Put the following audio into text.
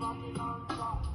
rocking non-stop.